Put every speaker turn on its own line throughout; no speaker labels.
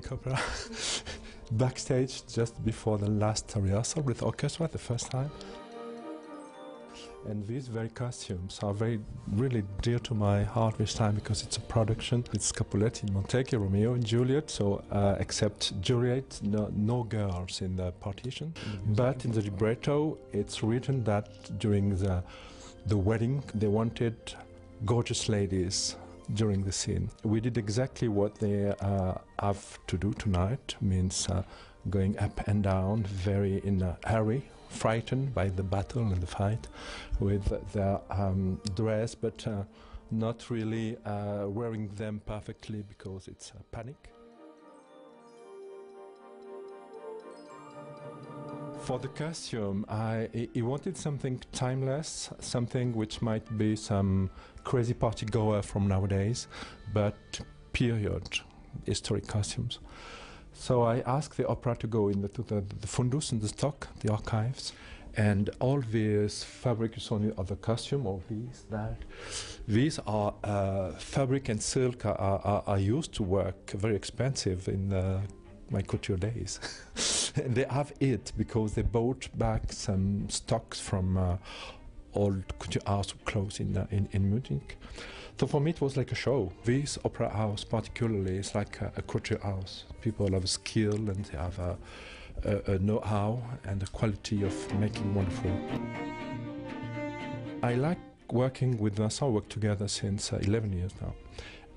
in
Opera backstage just before the last rehearsal with orchestra the first time. And these very costumes are very, really dear to my heart this time because it's a production. It's Capuleti, Montecchi, Romeo and Juliet. So uh, except Juliet, no, no girls in the partition. But in the libretto, it's written that during the the wedding they wanted gorgeous ladies during the scene. We did exactly what they uh, have to do tonight. Means uh, going up and down, very in a hurry frightened by the battle and the fight with their um, dress, but uh, not really uh, wearing them perfectly because it's a panic. For the costume, I he wanted something timeless, something which might be some crazy party goer from nowadays, but period historic costumes. So I asked the opera to go in the, to the, the fundus in the stock, the archives, and all these fabrics on the costume, or these, that, these are uh, fabric and silk are, are, are, used to work very expensive in uh, my couture days. they have it because they bought back some stocks from uh, old couture house clothes in, uh, in, in Munich. So for me, it was like a show. This opera house, particularly, is like a, a couture house. People have a skill and they have a, a, a know-how and a quality of making wonderful. I like working with Vincent. Work together since uh, 11 years now,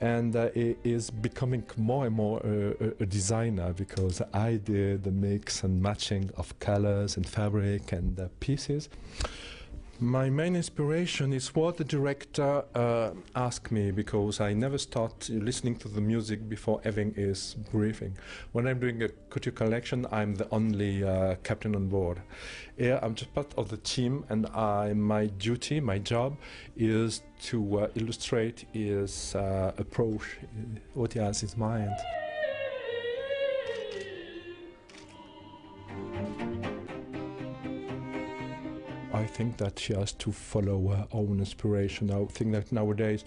and uh, is becoming more and more uh, a, designer because I did the mix and matching of colors and fabric and uh, pieces. My main inspiration is what the director uh, asked me because I never start listening to the music before having his briefing. When I'm doing a couture collection, I'm the only uh, captain on board. Here, I'm just part of the team, and I, my duty, my job, is to uh, illustrate his uh, approach, what he has in mind. I think that she has to follow her own inspiration. I think that nowadays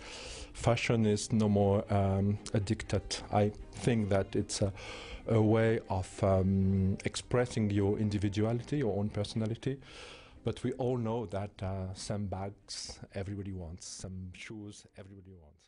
fashion is no more um, addicted. I think that it's a, a way of um, expressing your individuality, your own personality. But we all know that uh, some bags everybody wants, some shoes everybody wants.